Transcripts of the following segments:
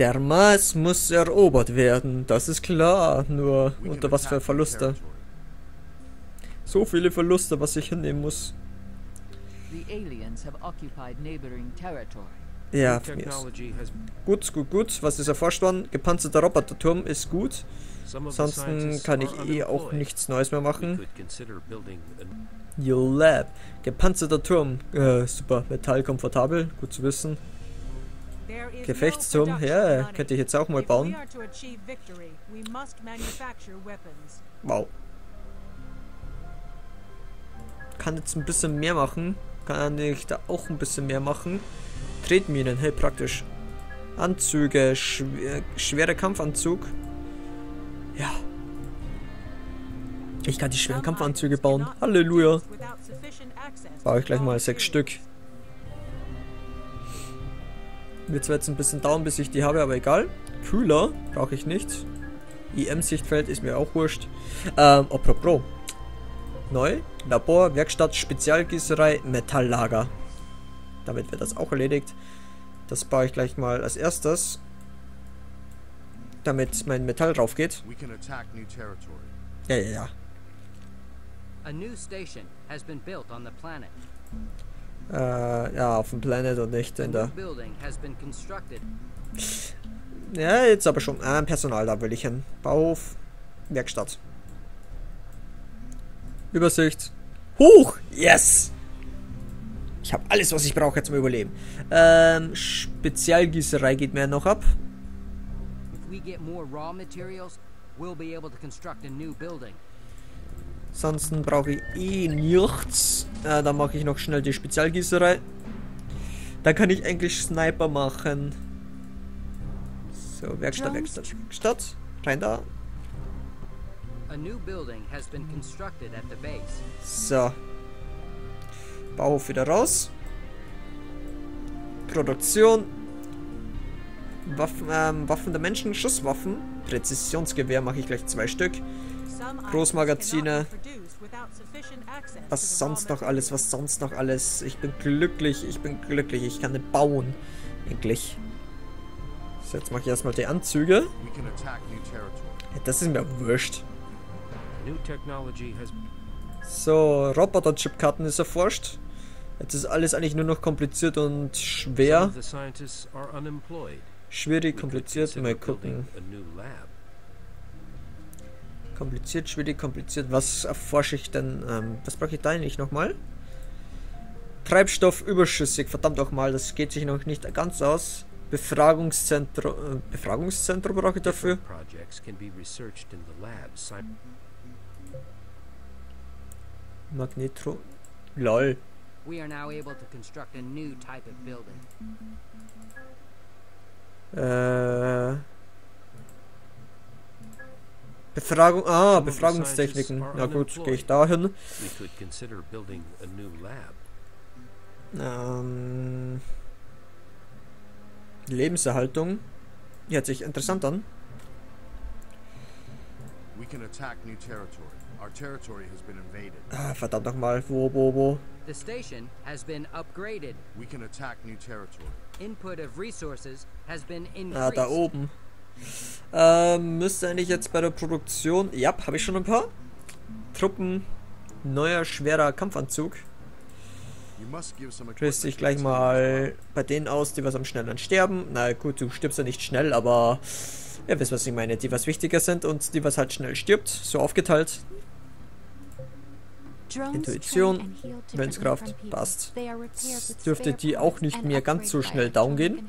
Der Mars muss erobert werden, das ist klar. Nur unter was für Verluste. So viele Verluste, was ich hinnehmen muss. The aliens have occupied neighboring territory. Ja, von mir has Gut, gut, gut. Was ist erforscht worden? Gepanzerter Roboterturm ist gut. Ansonsten kann ich eh auch nichts Neues mehr machen. Your Lab. Gepanzerter Turm. Äh, super. Metall komfortabel. Gut zu wissen. Gefechtsturm, ja, könnte ich jetzt auch mal bauen. Wow. Kann jetzt ein bisschen mehr machen. Kann ich da auch ein bisschen mehr machen. Tretminen, hey, praktisch. Anzüge, schwer, schwerer Kampfanzug. Ja. Ich kann die schweren Kampfanzüge bauen. Halleluja. Baue ich gleich mal sechs Stück. Wird zwar jetzt ein bisschen dauern, bis ich die habe, aber egal. Kühler brauche ich nicht. IM-Sichtfeld ist mir auch wurscht. Ähm, apropos. Neu. Labor, Werkstatt, Spezialgießerei, Metalllager. Damit wird das auch erledigt. Das baue ich gleich mal als erstes. Damit mein Metall drauf geht. We can attack new territory. Ja, ja, ja. A new station has been built on the planet. Äh, ja, auf dem Planet und nicht in der... Ja, jetzt aber schon. Ah, Personal, da will ich hin. Bauhof, Werkstatt. Übersicht. Huch! Yes! Ich habe alles, was ich brauche zum Überleben. Ähm, Spezialgießerei geht mir noch ab. If we get more raw materials, we'll be able to construct a new building. Ansonsten brauche ich eh nichts. Äh, dann mache ich noch schnell die Spezialgießerei. Dann kann ich eigentlich Sniper machen. So, Werkstatt, Werkstatt, Werkstatt. Rein da. So. Bauhof wieder raus. Produktion. Waffen, ähm, Waffen der Menschen, Schusswaffen. Präzisionsgewehr mache ich gleich zwei Stück. Großmagazine. Was sonst noch alles, was sonst noch alles. Ich bin glücklich, ich bin glücklich. Ich kann nicht bauen. Endlich. So, jetzt mache ich erstmal die Anzüge. Das ist mir wurscht. So, Roboter-Chipkarten ist erforscht. Jetzt ist alles eigentlich nur noch kompliziert und schwer. Schwierig, kompliziert. Mal gucken. Kompliziert, schwierig, kompliziert. Was erforsche ich denn? Ähm, was brauche ich da eigentlich nochmal? Treibstoff überschüssig. Verdammt auch mal, das geht sich noch nicht ganz aus. Befragungszentrum. Äh, Befragungszentrum brauche ich dafür. Different projects can be researched in the lab. sim- Magnetro. Lol. We are now able to construct a new type of building. Äh. Befragung. Ah, Befragungstechniken. Na gut, gehe ich dahin. Ähm, Lebenserhaltung. Hört sich interessant an. We can attack new territory. Our territory has been invaded. Ah, verdammt nochmal. Wo, wo, wo? The station has been upgraded. We can attack new territory. Input of resources has been increased. Ah, da oben. Ähm, müsste eigentlich jetzt bei der Produktion. Ja, habe ich schon ein paar. Truppen. Neuer, schwerer Kampfanzug. You must give some Rüste ich equipment gleich mal bei denen aus, die was am schnelleren sterben. Na gut, du stirbst ja nicht schnell, aber ihr wisst, was ich meine. Die was wichtiger sind und die was halt schnell stirbt. So aufgeteilt. Intuition, Willenskraft, passt. Dürfte die auch nicht mehr ganz so schnell down gehen.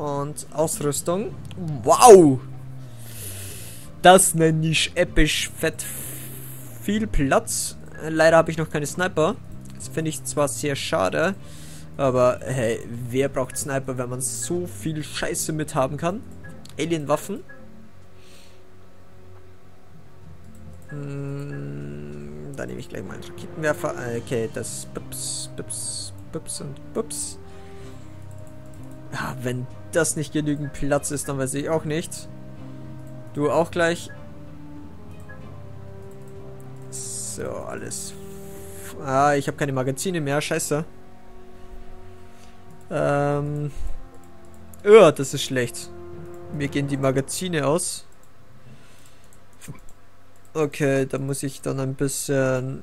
Und Ausrüstung. Wow! Das nenne ich episch fett. Viel Platz. Leider habe ich noch keine Sniper. Das finde ich zwar sehr schade. Aber hey, wer braucht Sniper, wenn man so viel Scheiße mit haben kann? Alien-Waffen. Hm, da nehme ich gleich mal einen Raketenwerfer. Okay, das Bips, Bips, Bips und Bips. Wenn das nicht genügend Platz ist, dann weiß ich auch nicht. Du auch gleich. So, alles. Ah, ich habe keine Magazine mehr, scheiße. Ähm. Ja, das ist schlecht. Mir gehen die Magazine aus. Okay, da muss ich dann ein bisschen...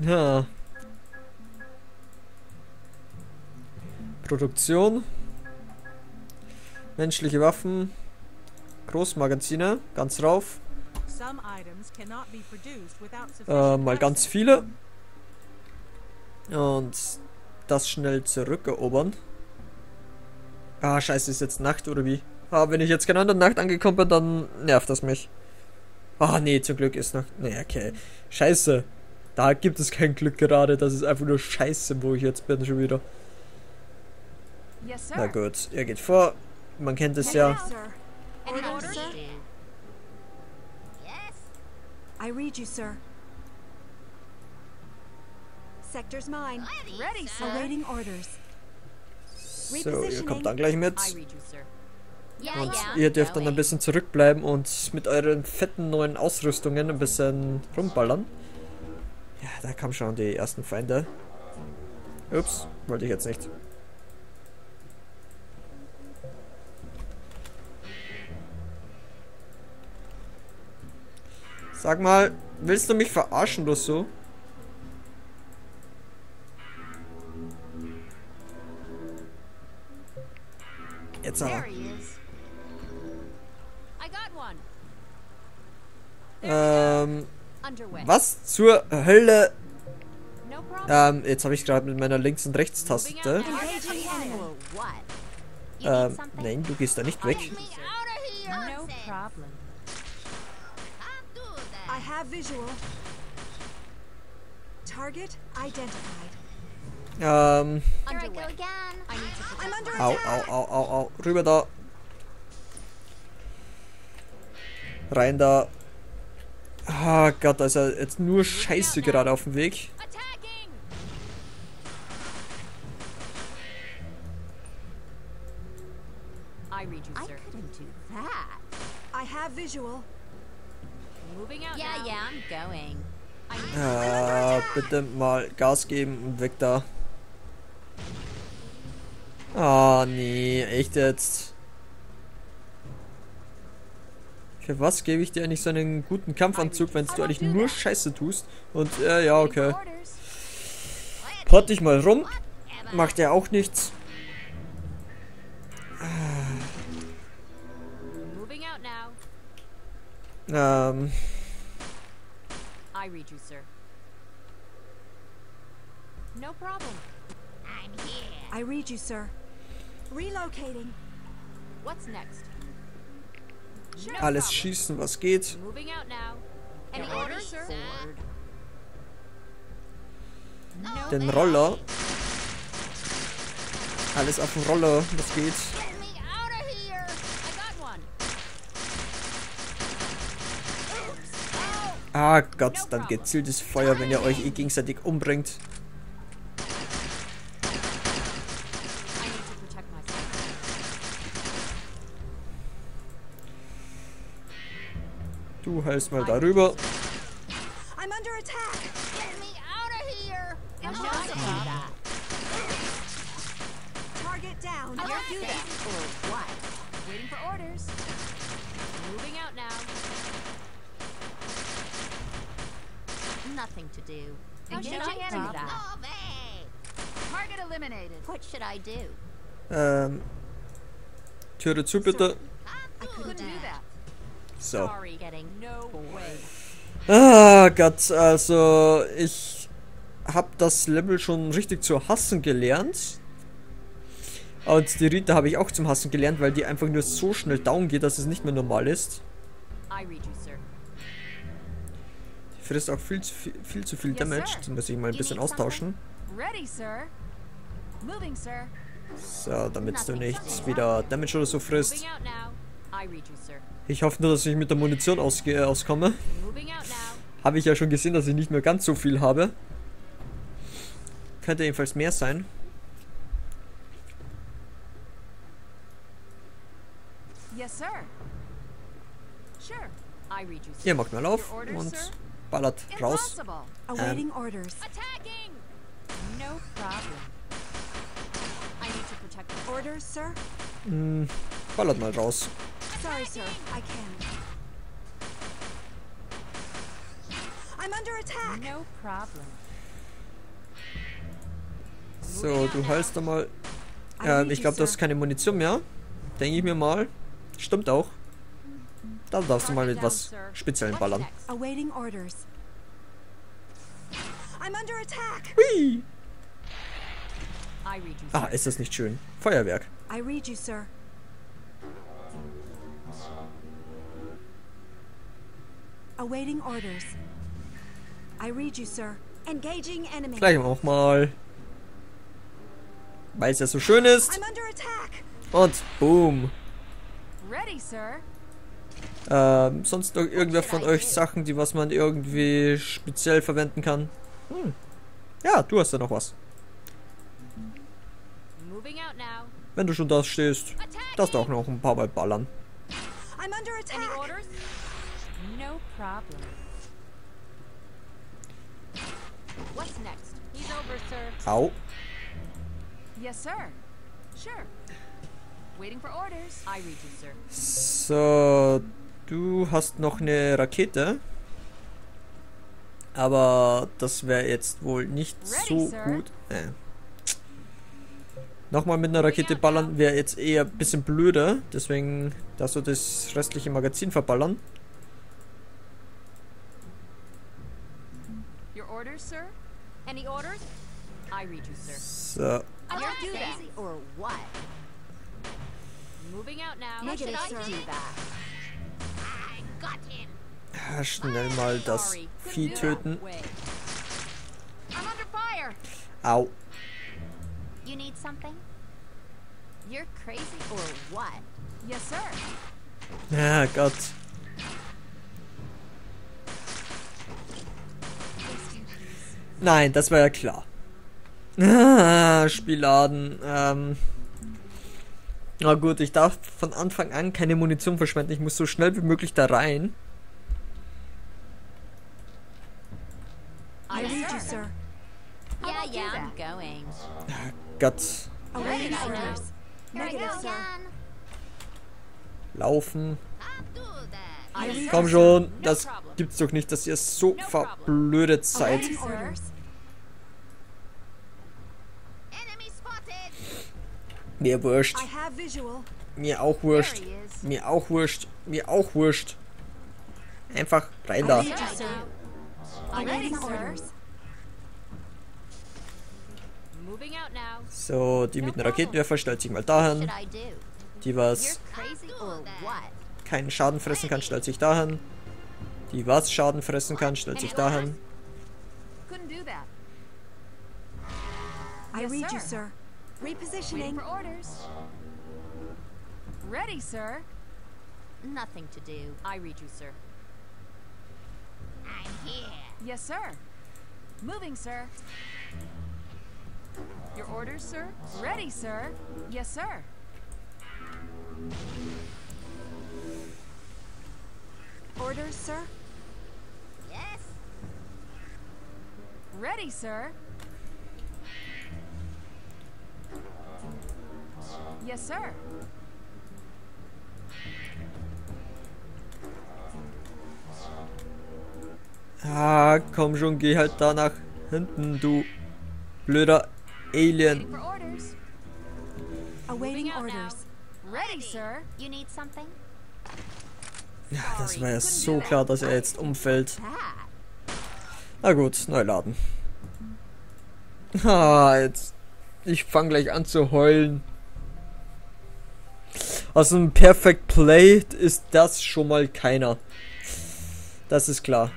Ja. Produktion. Menschliche Waffen. Großmagazine. Ganz rauf. Äh, mal ganz viele. Und das schnell zurückerobern. Ah, scheiße, ist jetzt Nacht oder wie? Ah, wenn ich jetzt genau in der Nacht angekommen bin, dann nervt das mich. Ah, nee, zum Glück ist noch... Nee, okay. Scheiße. Da gibt es kein Glück gerade. Das ist einfach nur Scheiße, wo ich jetzt bin schon wieder. Yes, Na gut, er geht vor. Man kennt es ja. I read you, sir. Sector's mine. Ready, sir. Awaiting orders. So, ihr kommt dann gleich mit. Und ihr dürft dann ein bisschen zurückbleiben und mit euren fetten neuen Ausrüstungen ein bisschen rumballern. Ja, da kamen schon die ersten Feinde. Ups, wollte ich jetzt nicht. Sag mal, willst du mich verarschen oder so? Jetzt aber. Ähm, was zur Hölle? Ähm, jetzt habe ich gerade mit meiner Links- und Rechtstaste. Ähm, nein, du gehst da nicht weg. No problem. I have visual. Target identified. Ähm. I au, au, au, au, au. Rüber da. Rein da. Ah Gott, da ist ja jetzt nur Scheiße gerade auf dem Weg. Attacking! I read you, sir. couldn't do that. I have visual. Moving out Yeah, now. yeah, I'm going. I need Äh, bitte mal Gas geben und weg da. Ah, nee, echt jetzt. Für was gebe ich dir eigentlich so einen guten Kampfanzug, wenn du eigentlich nur Scheiße tust? Und, äh, ja, okay. Pott dich mal rum. Macht er auch nichts. Ähm, I read you, sir. No problem. I read you, sir. Relocating. What's next? No alles problem. schießen, was geht. Moving out now. Any Your orders, sir? Den Roller. Alles auf dem Roller, was geht. Get me out of here! I got one. Ah Gott, dann gezieltes Feuer, wenn ihr euch eh gegenseitig umbringt. Du heilst mal darüber. Nothing to do. How should I do enemy. that? Target eliminated. What should I do? Ähm, Türe zu bitte. So. Sorry. Getting No way. Ah Gott, also ich habe das Level schon richtig zu hassen gelernt. Und die Rita habe ich auch zum Hassen gelernt, weil die einfach nur so schnell down geht, dass es nicht mehr normal ist. I read you, sir. Frisst auch viel zu viel, viel, zu viel Damage. Das muss ich mal ein bisschen austauschen. So, damit du nicht wieder Damage oder so frisst. Ich hoffe nur, dass ich mit der Munition ausge äh, auskomme. Habe ich ja schon gesehen, dass ich nicht mehr ganz so viel habe. Könnte jedenfalls mehr sein. Yes, sir. Sure. Ihr macht mal auf und? Ballert raus. Impossible. Awaiting orders. Attacking! No problem. Orders, sir? Hm, ballert mal raus. Sorry, sir. I can't. I'm under attack. No problem. So, du heilst da mal. I Ähm, ich glaube, hast sir. keine Munition mehr. Denke ich mir mal. Stimmt auch. Da darfst du mal mit was Speziellen ballern. Hui! Ah, ist das nicht schön. Feuerwerk. I read you, sir. Awaiting orders. I read you, sir. Engaging enemy. Gleich auch mal. Weil es ja so schön ist. Und boom. Ready, sir. Ähm, sonst noch irgendwer von euch Sachen, die was man irgendwie speziell verwenden kann? Hm. Ja, du hast ja noch was. Wenn du schon da stehst, darfst du auch noch ein paar Mal ballern. Au. Yes, sir. Sure. Waiting for orders. I read you, sir. So, du hast noch eine Rakete. Aber das wäre jetzt wohl nicht Ready, so sir. gut. Äh. Nochmal mit einer Rakete ballern wäre jetzt eher ein bisschen blöder. Deswegen darfst du das restliche Magazin verballern. Your Schnell mal das Vieh töten. Au. You need something? You're crazy or what? Yes, sir. Ah Gott. Nein, das war ja klar. Ah, Spielladen. Ähm. Na gut, ich darf von Anfang an keine Munition verschwenden. Ich muss so schnell wie möglich da rein. I Yes, read you, sir. sir. Yeah, yeah, I'm going. Gott. Awaiting Here I orders. Here I Negative, go sir. again. Laufen. Komm schon. Das gibt's doch nicht, dass ihr so verblödet seid. Mir wurscht. Mir auch wurscht. Mir auch wurscht. Mir auch wurscht. Einfach rein da. read you, sir. Awaiting sir. orders. Moving out now. So, die mit dem Raketenwerfer stellt sich mal dahin. Die was keinen Schaden fressen kann, stellt sich dahin. Die was Schaden fressen kann, stellt sich dahin. I read you, sir. Repositioning. for orders. Ready, sir. Nothing to do. I read you, sir. I'm here. Yes, sir. Moving, sir. Your orders, sir? Ready, sir. Yes, sir. Orders, sir. Yes. Ready, sir. Yes, sir. Ah, komm schon, geh halt da nach hinten, du blöder Alien. Waiting for orders. Awaiting Moving out now. orders. Ready, sir. You need something? Ja, das war ja so klar, dass er jetzt umfällt. Na gut, neu laden. Ah, jetzt. Ich fange gleich an zu heulen. Aus einem Perfect Play ist das schon mal keiner. Das ist klar.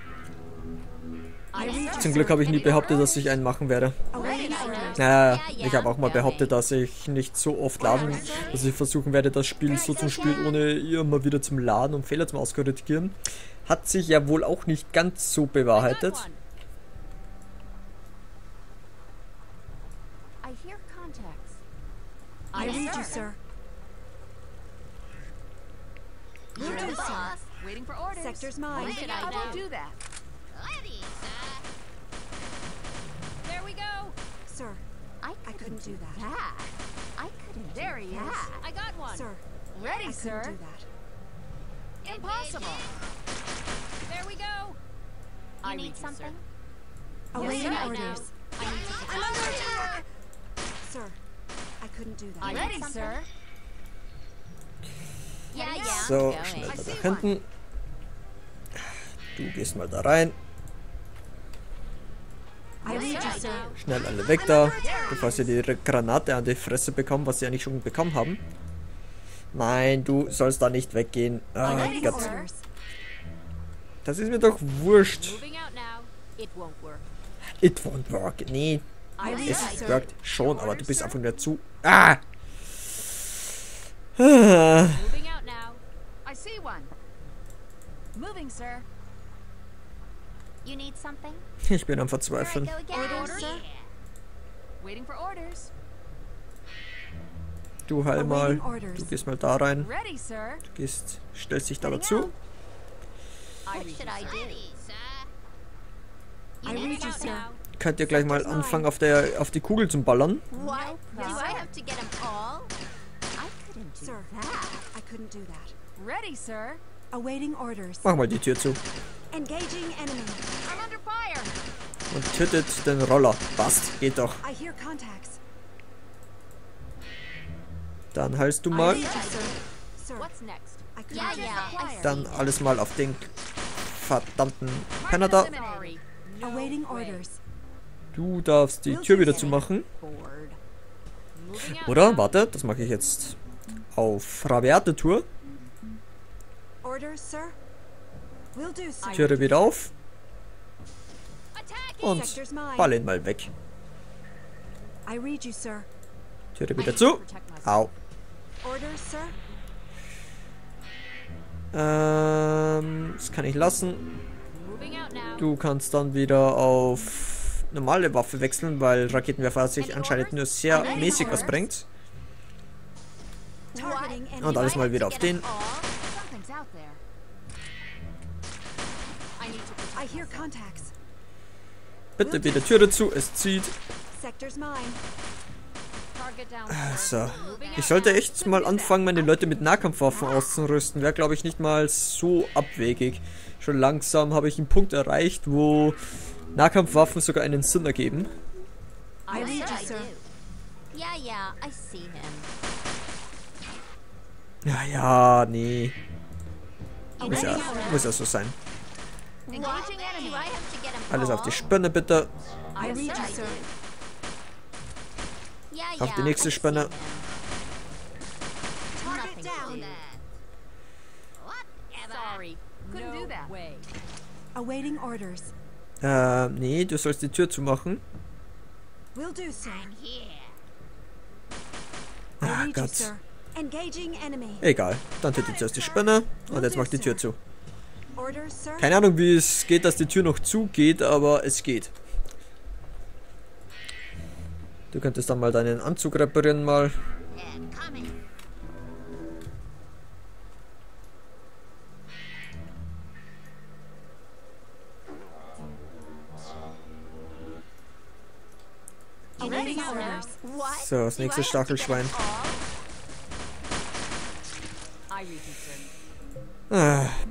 Zum Glück habe ich nie behauptet, dass ich einen machen werde. Naja, ich habe auch mal behauptet, dass ich nicht so oft laden, dass ich versuchen werde, das Spiel so zu spielen, ohne immer wieder zum Laden und Fehler zum Auskorrigieren. Hat sich ja wohl auch nicht ganz so bewahrheitet. I hear contacts. I Yes, read you, sir. sir. You're the boss. Waiting for orders. Sector's mine. I do? do that? Sir, I I couldn't do that. That. I couldn't There do he is. I got one. Sir, Ready, I sir. couldn't do that. Impossible. There we go. You I need read you, sir. something? Oh, Awaiting sir. orders. I need to I'm under attack! Sir, I couldn't do that. I ready, something? sir. Yeah, yeah. I'm So, schnell I mal see da hinten. Du gehst mal da rein. Schnell alle weg da, bevor sie die Granate an die Fresse bekommen, was sie eigentlich schon bekommen haben. Nein, du sollst da nicht weggehen. Ah, Gott. Das ist mir doch wurscht. It won't work. Nee, es wirkt schon, aber du bist einfach nur zu... Ah! Ah. Moving out now. I see one. Moving, sir. Ich bin am Verzweifeln. Du heil mal. Du gehst mal da rein. Ready, sir. Du gehst, stellst dich da dazu. Könnt ihr gleich mal anfangen, auf, der, auf die Kugel zu ballern? What? Do I have to get them all? I couldn't do Sir, that. I couldn't do that. Ready, sir. Awaiting orders. Mach mal die Tür zu. Engaging enemy. I'm under fire. Und tötet den Roller. Passt, geht doch. I hear contacts. Dann heilst du mal. Dann alles mal auf den verdammten Penner da. Sorry. Awaiting orders. Du darfst die Tür wieder zumachen. Oder? Warte, das mache ich jetzt auf rabiate Tour. Orders, sir. Türe wieder auf und Sector's mine. ball ihn mal weg. Türe wieder zu. Au. Ähm, das kann ich lassen. Du kannst dann wieder auf normale Waffe wechseln, weil Raketenwerfer sich anscheinend nur sehr mäßig was bringt. Und alles mal wieder auf den. Bitte wieder Türe zu, es zieht. So. Moving Ich out sollte echt mal anfangen, meine Leute mit Nahkampfwaffen auszurüsten. Wäre, glaube ich, nicht mal so abwegig. Schon langsam habe ich einen Punkt erreicht, wo Nahkampfwaffen sogar einen Sinn ergeben. Ja, ja, nee. Muss ja, muss ja so sein. Alles auf die? Spinne, bitte. Auf die nächste Spinne. Äh, nee, du sollst die Tür zumachen. Ah, Gott. sir. Engaging enemy. Egal. Dann tötet zuerst die Spinne und jetzt macht die Tür zu. Keine Ahnung, wie es geht, dass die Tür noch zugeht, aber es geht. Du könntest dann mal deinen Anzug reparieren mal. So, das nächste Stachelschwein.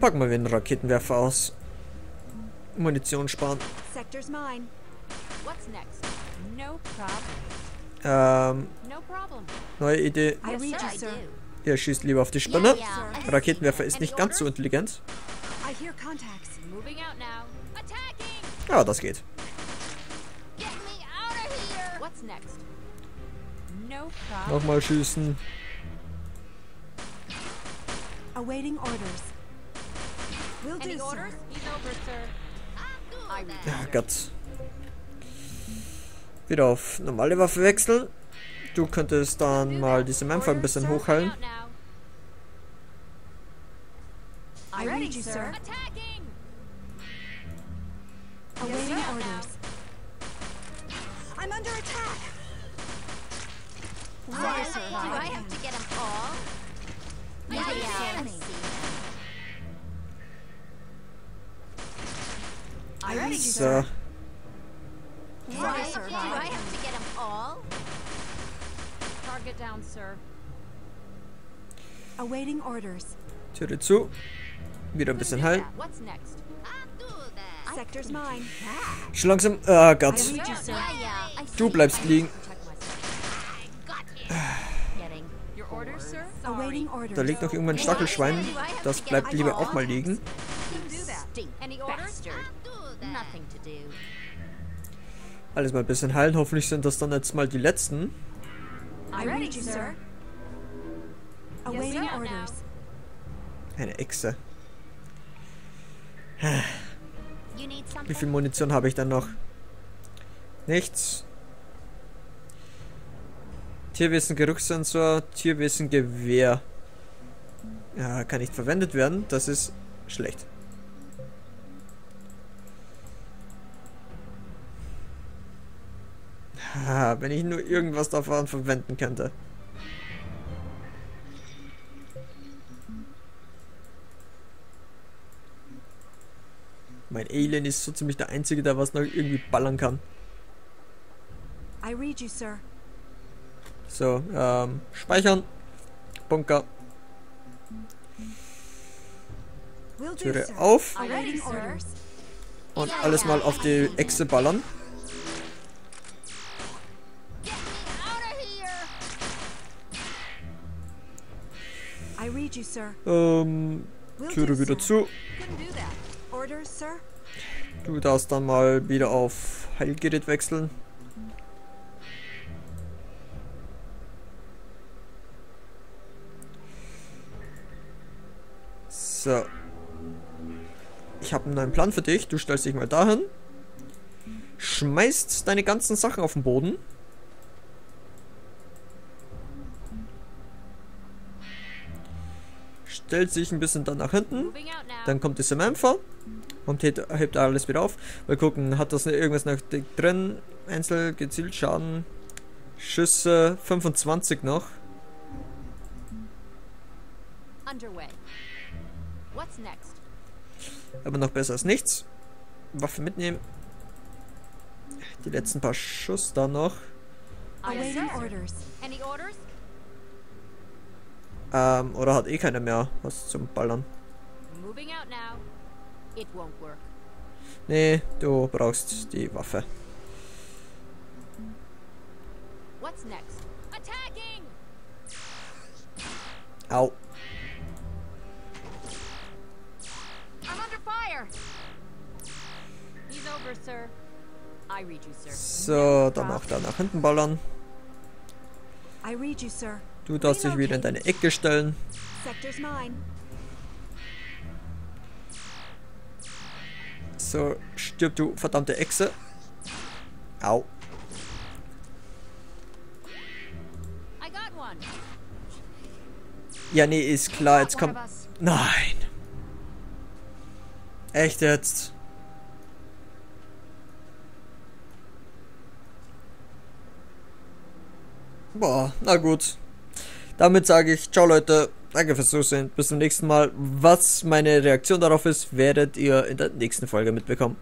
Packen wir den Raketenwerfer aus. Munition sparen. Sector's mine. What's next? No problem. Ähm, neue Idee. Ihr schießt lieber auf die Spinne. Raketenwerfer ist nicht ganz so intelligent. Ja, das geht. Nochmal schießen. Awaiting orders. Ja, Gott. Wieder auf normale Waffe wechseln. Du könntest dann mal diese Manfall ein bisschen hochheilen. You, sir. Do I have to get them all? Yeah, yeah, I see So, sir. Do I have to get them all? Target down, sir. Awaiting orders. Türe zu. Wieder ein bisschen? Sector's mine. Schon langsam. Ah I Gott. Du bleibst liegen. Orders. Da liegt noch irgendwann ein Stachelschwein. Das bleibt lieber auch mal liegen. Any orders? Nothing to do. Alles mal ein bisschen heilen. Hoffentlich sind das dann jetzt mal die letzten. I read you, sir. Awaiting sir. orders. Eine Echse. Wie viel Munition habe ich dann noch? Nichts. Tierwesen Geruchssensor, Tierwesen Gewehr. Ja, kann nicht verwendet werden. Das ist schlecht. Wenn ich nur irgendwas davon verwenden könnte. Mein Alien ist so ziemlich der Einzige, der was noch irgendwie ballern kann. I read you, sir. So, ähm, speichern. Bunker. Türe auf. Und alles mal auf die Echse ballern. Ähm, Türe wieder zu. Du darfst dann mal wieder auf Heilgerät wechseln. So. Ich habe einen neuen Plan für dich. Du stellst dich mal dahin. Schmeißt deine ganzen Sachen auf den Boden. Stellt sich ein bisschen dann nach hinten. Dann kommt die Samantha und hebt, hebt alles wieder auf. Mal gucken, hat das irgendwas noch drin? Einzel, gezielt Schaden, Schüsse, 25 noch. Aber noch besser als nichts. Waffe mitnehmen. Die letzten paar Schuss da noch. Awaiting orders. Any orders? Ähm, oder hat eh keiner mehr was zum Ballern. Nee, du brauchst die Waffe. What's next? Attacking! Au. So, dann auch da nach hinten ballern. I read you, sir. Du darfst dich wieder in deine Ecke stellen. So, stirb du verdammte Echse. Au. Ja, nee, ist klar, jetzt kommt... Nein. Echt jetzt? Boah, na gut. Damit sage ich, ciao Leute, danke fürs Zusehen, bis zum nächsten Mal. Was meine Reaktion darauf ist, werdet ihr in der nächsten Folge mitbekommen.